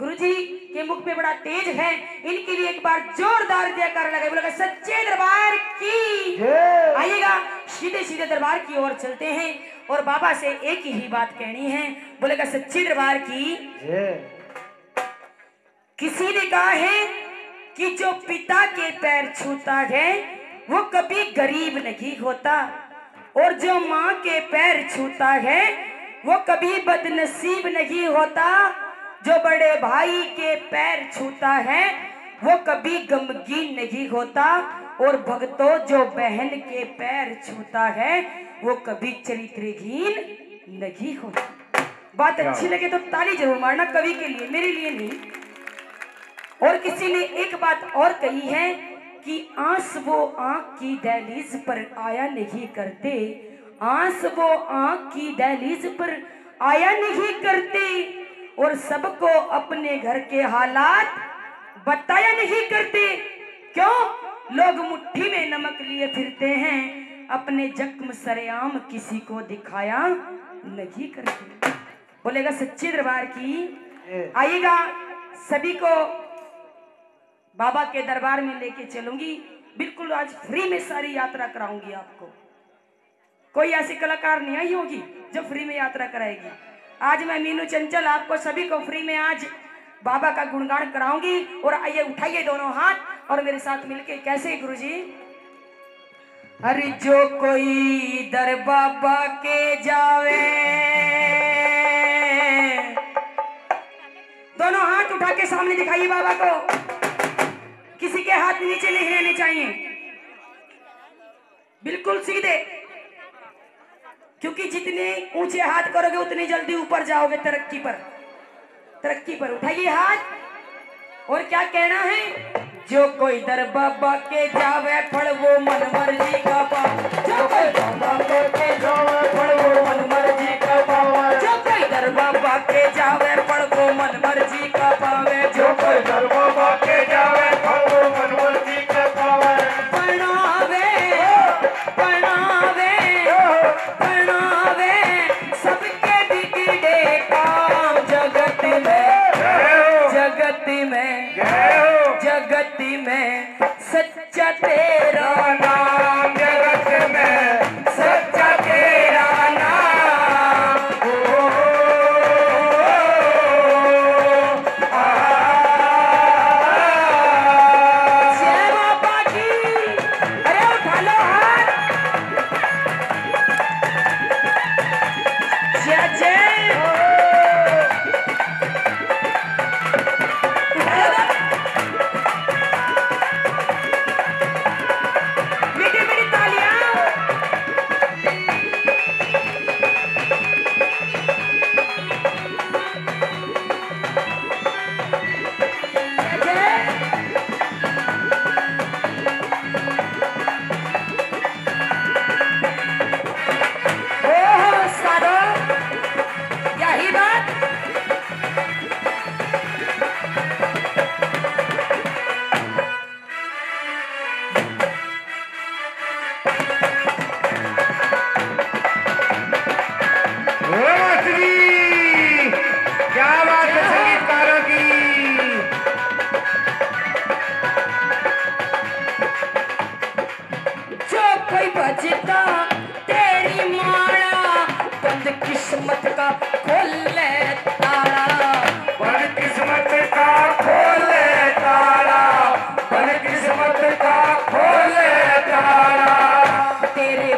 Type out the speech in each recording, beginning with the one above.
गुरुजी के मुख पे बड़ा तेज है। इनके लिए एक बार जोरदार जयकार लगाए बोलेगा सच्चे दरबार की आइएगा सीधे सीधे दरबार की ओर चलते हैं और बाबा से एक ही बात कहनी है। बोलेगा सच्चे दरबार की किसी ने कहा है कि जो पिता के पैर छूता है वो कभी गरीब नहीं होता। और जो माँ के पैर छूता है वो कभी बदनसीब नहीं होता। जो बड़े भाई के पैर छूता है वो कभी गमगीन नहीं होता। और भक्तों जो बहन के पैर छूता है वो कभी चरित्रहीन नहीं होता। बात अच्छी लगे तो ताली ज़रूर मारना कवि के लिए मेरे लिए नहीं। और किसी ने एक बात और कही है कि आंस वो आँख की दहलीज पर आया नहीं करते। आंस वो आँख की दहलीज पर आया नहीं करते। और सबको अपने घर के हालात बताया नहीं करते। क्यों? लोग मुट्ठी में नमक लिए फिरते हैं। अपने जख्म सरेआम किसी को दिखाया नहीं करते। बोलेगा सच्चे दरबार की आइएगा सभी को बाबा के दरबार में लेके चलूँगी। बिल्कुल आज फ्री में सारी यात्रा कराऊँगी आपको। कोई ऐसी कलाकार नहीं आई होगी जो फ्री में यात्रा कराएगी? आज मैं मीनू चंचल आपको सभी को फ्री में आज बाबा का गुणगान कराऊँगी और आइए उठाइए दोनों हाथ और मेरे साथ मिलके कैसे गुरुजी? अरे जो कोई दर बाबा के जावे। दोनों हाथ उठा के सामने दिखाइए बाबा को। किसी के हाथ नीचे नहीं रहने चाहिए। बिल्कुल सीधे। क्योंकि जितने ऊँचे हाथ करोगे, उतनी जल्दी ऊपर जाओगे तरक्की पर। तरक्की पर। उठाइए हाथ। और क्या कहना है? जो कोई दर बाबा के जावे, फल वो मन मर्ज़ी का पाप जो कोई बाबा के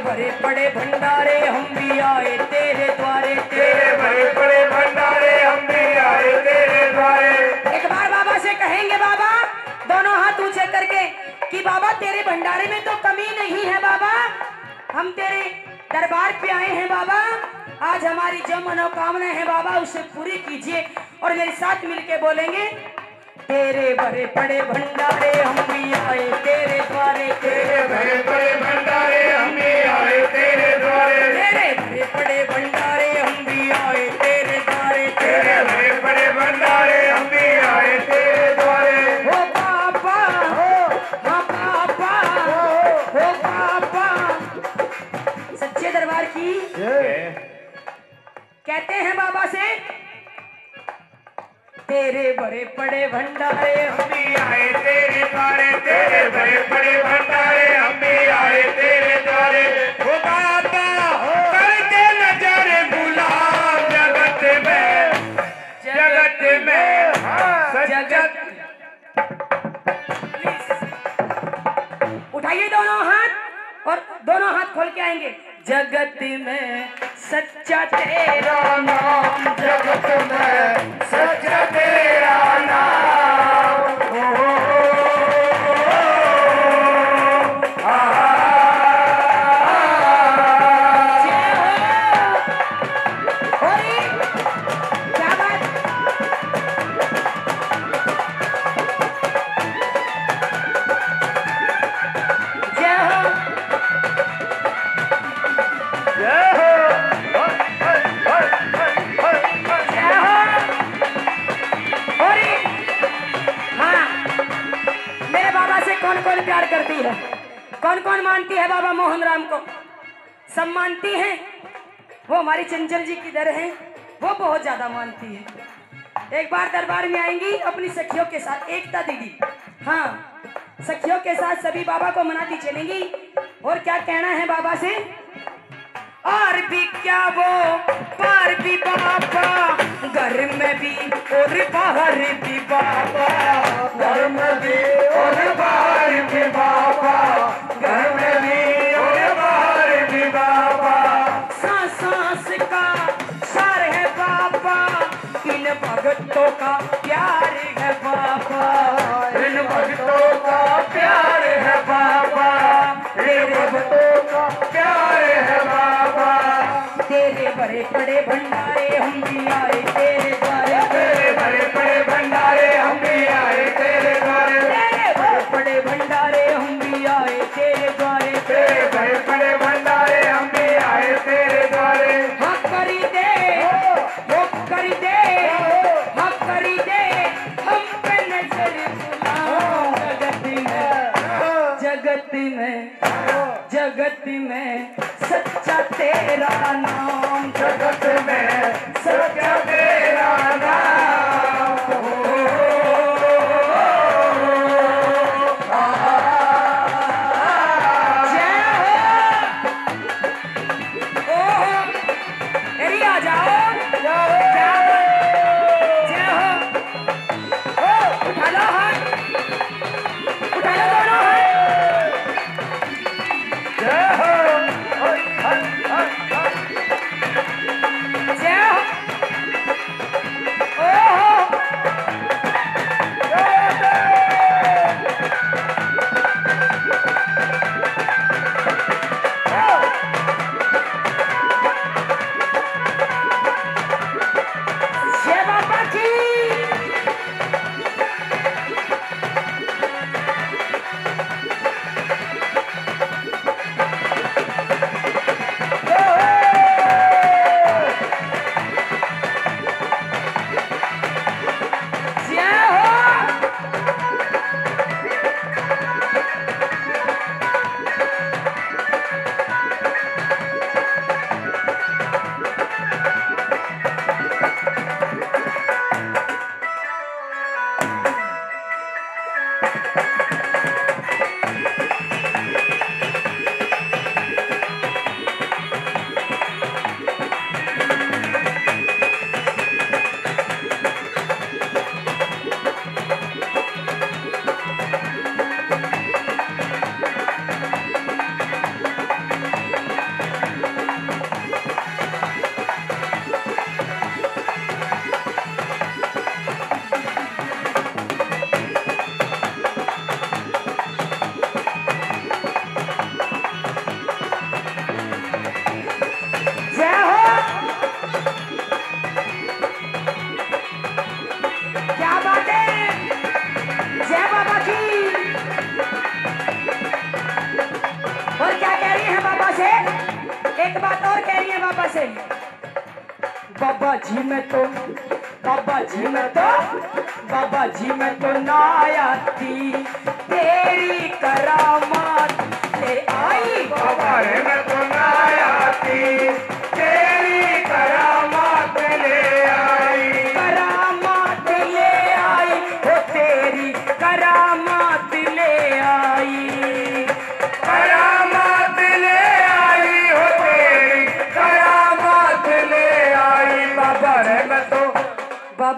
भरे पड़े भंडारे हम भी आए तेरे द्वारे तेरे बड़े बड़े भंडारे हम भी आए तेरे द्वारे। एक बार बाबा से कहेंगे बाबा दोनों हाथ ऊँचे करके कि बाबा तेरे भंडारे में तो कमी नहीं है बाबा। हम तेरे दरबार पे आए हैं बाबा। आज हमारी जो मनोकामना है बाबा उसे पूरी कीजिए और मेरे साथ मिलके बोलेंगे तेरे बड़े बड़े भंडारे हम भी आए तेरे द्वारे तेरे तेरे बड़े बड़े भंडारे हम भी आए तेरे द्वारे। जगत में, जगत उठाइए दोनों हाथ और दोनों हाथ खोल के आएँगे। जगत में सच्चा तेरा नाम, जगत में। कौन कौन मानती है बाबा मोहन राम को? सब मानती हैं। वो हमारी चंचल जी की दर है। वो बहुत ज़्यादा मानती है। एक बार दरबार में आएँगी, अपनी सखियों के साथ एकता दीदी। हाँ सखियों के साथ सभी बाबा को मनाती चलेंगी। और क्या कहना है बाबा से? और भी क्या वो? पार भी बाबा, घर में भी और बाहर भी बाबा। घर में भी और बाहर भी बाबा। बड़े बड़े भंडारे हम भी आए तेरे द्वारे। तेरे बड़े बड़े भंडारे हम भी आए तेरे द्वारे। तेरे बड़े बड़े भंडारे हम भी आए तेरे द्वारे। तेरे बड़े बड़े भंडारे हम भी आए तेरे द्वारे। हाँ करी दे वो करी दे हाँ करी दे हम पे नज़र जगत में। जगत में जगत में। सच्चा तेरा नाम जगत में सच्चा तेरा नाम। एक बात और कह रही है बाबा से। बाबा जी मैं तो बाबा जी मैं तो बाबा जी मैं तो नायाती। तेरी करामात ले आई बाबा। जी मैं तो नायाती। तेरी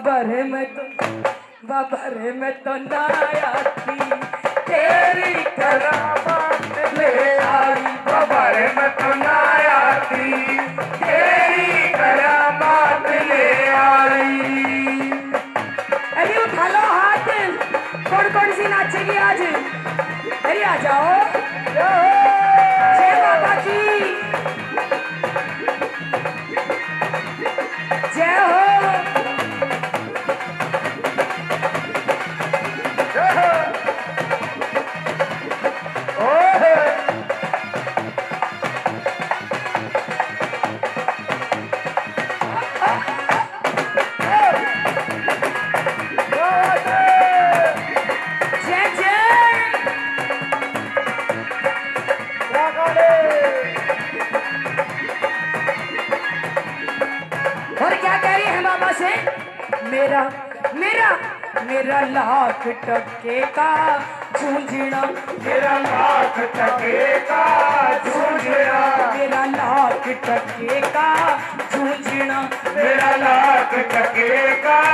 तो बाबा रे, मैं तो नाया थी। तेरी करामत ले आई, बाबा रे, मैं तो नाया थी। तेरी करामत ले आई। अरे उठा लो हाथ। कौन कौन सी नाचेगी आज? लाख टके का झूंझना मेरा लाख टके का झूझना मेरा लाख टके का झूंझना मेरा लाख टके का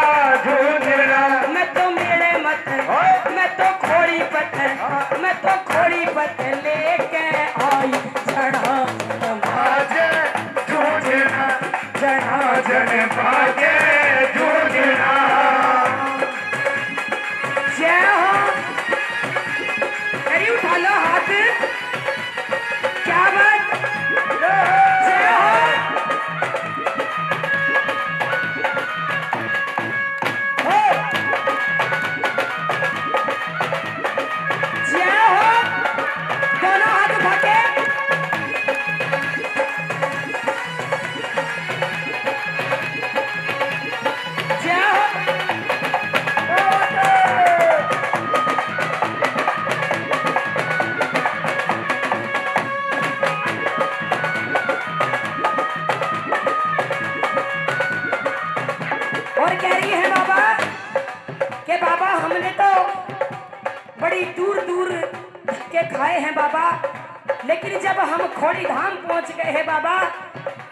बड़ी दूर दूर के खाए हैं बाबा। लेकिन जब हम खोड़ी धाम पहुँच गए हैं बाबा,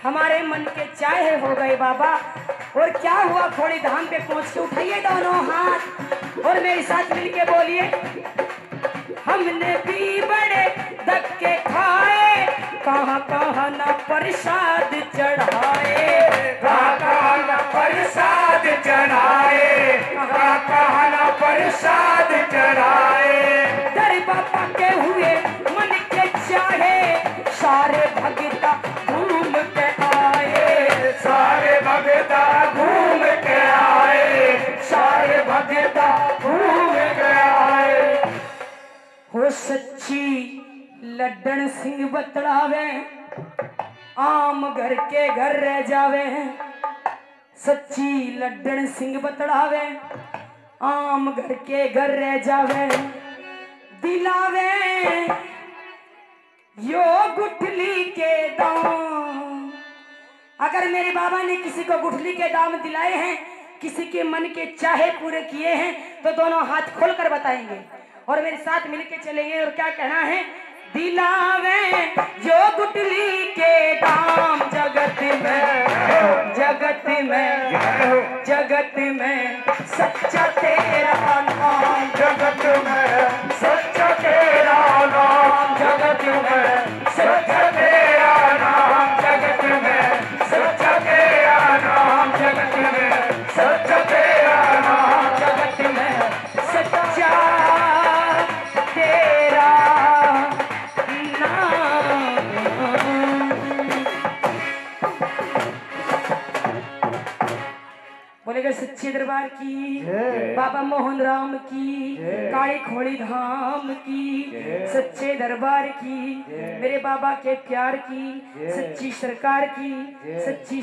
हमारे मन के चाहे हो गए बाबा। और क्या हुआ? खोड़ी धाम पे पहुँच के उठाइए दोनों हाथ और मेरे साथ मिलके बोलिए, हमने भी बड़े धक्के खाए, कहाँ कहाँ ना प्रसाद चढ़ाए काका न प्रसाद चढ़ाए काका न प्रसाद चढ़ाए। दर बाबा के हुए मन के चाहे सारे भगता घूम के आए। सारे भगता घूम के आए। सारे भगता घूम के आए। हो सच्ची लड्डन सिंह बतलावे आम घर के घर रह जावे। सच्ची लड्डन सिंह बतलावे आम घर के घर रह जावे, दिलावे। यो गुठली के दाम। अगर मेरे बाबा ने किसी को गुठली के दाम दिलाए हैं, किसी के मन के चाहे पूरे किए हैं तो दोनों हाथ खोल कर बताएँगे। और मेरे साथ मिलके चलेंगे और क्या कहना है? दिलावे जो गुटली के दाम। जगत में जगत में जगत में। सच्चा तेरा नाम जगत में। सच्चा तेरा सच्चे दरबार की बाबा मोहन राम की काली खोड़ी धाम की सच्चे दरबार की मेरे बाबा के प्यार की सच्ची सरकार की सच्ची